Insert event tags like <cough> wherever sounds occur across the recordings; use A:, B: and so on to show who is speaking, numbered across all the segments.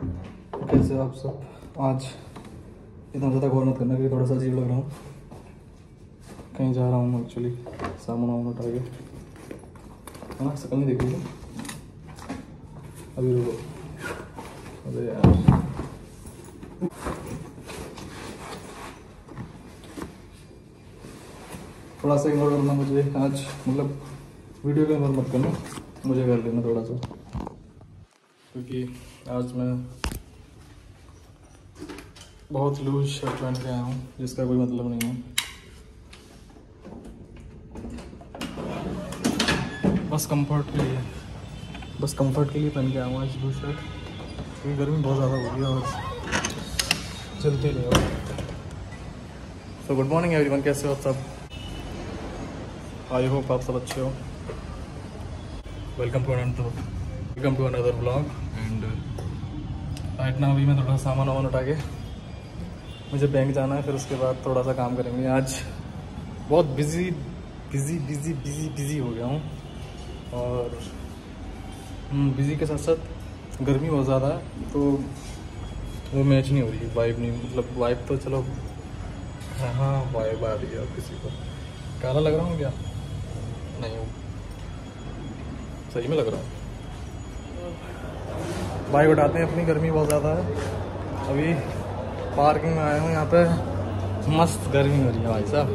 A: कैसे आप सब? आज इतना ज़्यादा गौर मत करना क्योंकि थोड़ा सा अजीब लग रहा हूँ। कहीं जा रहा हूँ एक्चुअली सामान वामान उठा के। हाँ सकल नहीं देख है? अभी रुको। अरे यार। थोड़ा सा इग्नोर करना मुझे। आज मतलब वीडियो का इग्नोर मत करना। मुझे कर लेना थोड़ा सा। क्योंकि आज मैं बहुत लूज शर्ट पहन के आया हूँ, जिसका कोई मतलब नहीं है। बस कंफर्ट के लिए, बस कंफर्ट के लिए पहन के आया हूँ आज लूज शर्ट क्योंकि गर्मी बहुत ज़्यादा हो गई है और चलते रहे। तो गुड मॉर्निंग एवरीवन कैसे हो सब? आई होप आप सब अच्छे हो। Welcome to Anant welcome to another blog and right ना अभी मैं थोड़ा सामान वामान उठा के मुझे बैंक जाना है, फिर उसके बाद थोड़ा सा काम करेंगे। आज बहुत busy busy busy busy busy हो गया हूँ। और बिज़ी के साथ साथ गर्मी बहुत ज़्यादा है तो वो मैच नहीं हो रही वाइब नहीं मतलब वाइब तो चलो हाँ हाँ वाइब आ रही है किसी को। काला लग रहा हूँ क्या? नहीं। सही में लग रहा हूँ। बाइक उठाते हैं, अपनी गर्मी बहुत ज़्यादा है। अभी पार्किंग में आया हूँ, यहाँ पे मस्त गर्मी हो रही है भाई साहब।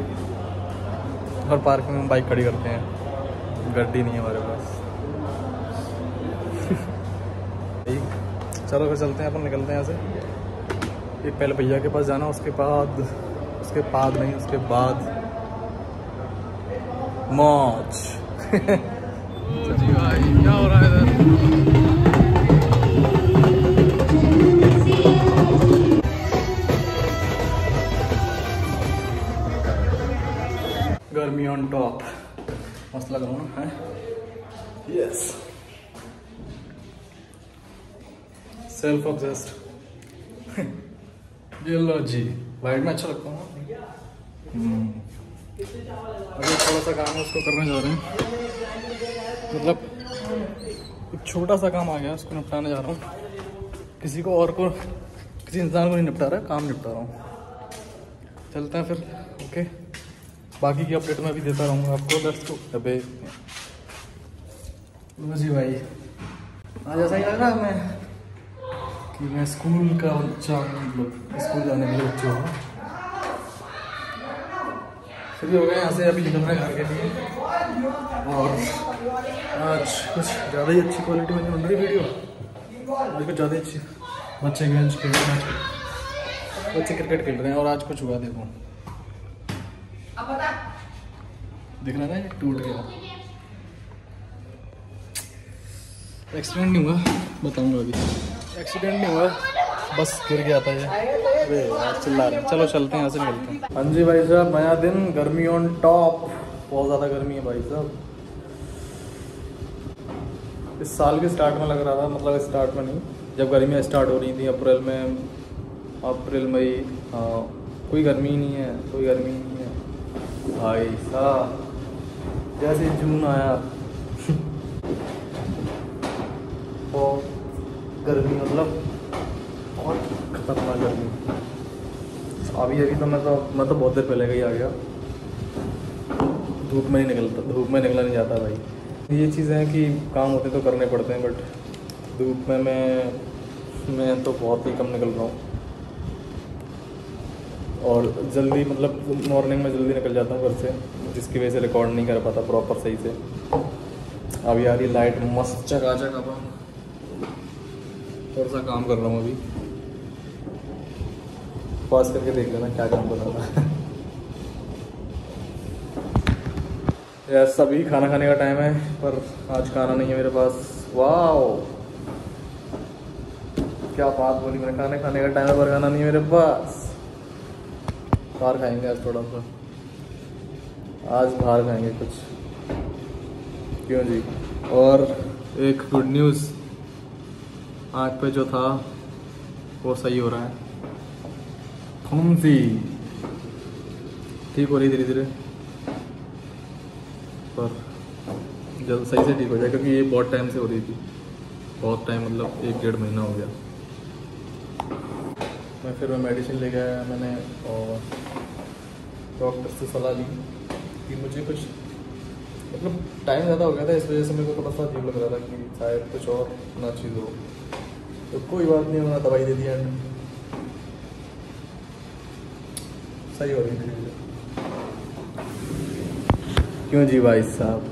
A: और पार्किंग में बाइक खड़ी करते हैं। गड्डी नहीं है हमारे पास। <laughs> चलो फिर चलते हैं, अपन निकलते हैं यहाँ से। पहले भैया के पास जाना, उसके बाद उसके बाद नहीं, उसके बाद। मौज। <laughs> जी भाई, क्या हो रहा है गर्मी ऑन टॉप मस्त लग रहा हूँ यस सेल्फ ऑब्जेस्ट ये लो जी वाइट में अच्छा लगता हूँ हम्म। अभी थोड़ा सा काम है, उसको करने जा रहे हैं। मतलब एक छोटा सा काम आ गया, उसको निपटाने जा रहा हूँ। किसी को और को, किसी इंसान को नहीं निपटा रहा, काम निपटा रहा हूँ। चलते हैं फिर ओके बाकी की अपडेट मैं भी देता रहूँगा आपको दर्श को। अबे। जी भाई, आज ऐसा ही लग रहा है मैं कि मैं स्कूल का बच्चा मतलब स्कूल जाने वाले बच्चे हूँ। फ्री हो गए यहाँ से अभी निकल रहे घर के लिए और आज कुछ ज़्यादा ही अच्छी क्वालिटी में बन रही वीडियो आज कुछ ज़्यादा अच्छी बच्चे गेम्स खेल रहे हैं बच्चे क्रिकेट खेल रहे हैं और आज कुछ हुआ देखो। दिख रहा है ना टूट गया। एक्सीडेंट नहीं हुआ बताऊँगा अभी। एक्सीडेंट नहीं हुआ। बस गिर गया था ये। चिल्ला रहे चलो चलते हैं यहाँ से मिलते हैं। हाँ जी भाई साहब नया दिन गर्मी ऑन टॉप बहुत ज़्यादा गर्मी है भाई साहब। इस साल के स्टार्ट में लग रहा था मतलब स्टार्ट में नहीं। जब गर्मियाँ स्टार्ट हो रही थी अप्रैल में अप्रैल मई हाँ कोई गर्मी ही नहीं है कोई गर्मी ही नहीं है। भाई साहब जैसे जून आया। <laughs> बहुत गर्मी मतलब बहुत खतरनाक गर्मी। अभी अभी तो मैं तो मैं तो बहुत देर पहले ही आ गया। धूप में नहीं निकलता, धूप में निकला नहीं जाता भाई। ये चीज़ें हैं कि काम होते तो करने पड़ते हैं बट धूप में मैं मैं तो बहुत ही कम निकल रहा हूँ। और जल्दी मतलब मॉर्निंग में जल्दी निकल जाता हूँ घर से, जिसकी वजह से रिकॉर्ड नहीं कर पाता प्रॉपर सही से। अब यार ये लाइट मस्त चकाचक अब। थोड़ा सा काम कर रहा हूँ अभी। पॉज करके देख लेना क्या काम था। यार, सभी खाना खाने का टाइम है, पर आज खाना नहीं है मेरे पास। वाह क्या बात बोली मैंने, खाने खाने का टाइम है, पर खाना नहीं है मेरे पास। बाहर खाएँगे आज थोड़ा सा। आज बाहर खाएँगे कुछ। क्यों जी? और एक गुड न्यूज़ आँख पे जो था, वो सही हो रहा है। फुंसी ठीक हो रही धीरे धीरे पर जल्द सही से ठीक हो जाए क्योंकि ये बहुत टाइम से हो रही थी बहुत टाइम मतलब एक डेढ़ महीना हो गया मैं फिर मैं मेडिसिन ले गया मैंने और डॉक्टर से सलाह ली कि मुझे कुछ मतलब टाइम ज़्यादा हो गया था इस वजह से मेरे को थोड़ा सा अजीब लग रहा था कि शायद कुछ और ना चीज़ हो तो कोई बात नहीं उन्होंने दवाई दे दी एंड सही हो रही क्यों जी भाई साहब?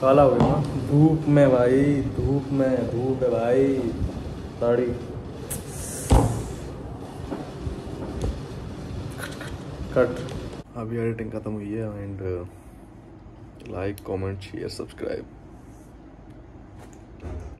A: काला हो गया धूप में भाई, धूप में, धूप है भाई। साड़ी कट। अभी एडिटिंग ख़त्म हुई है and like comment share subscribe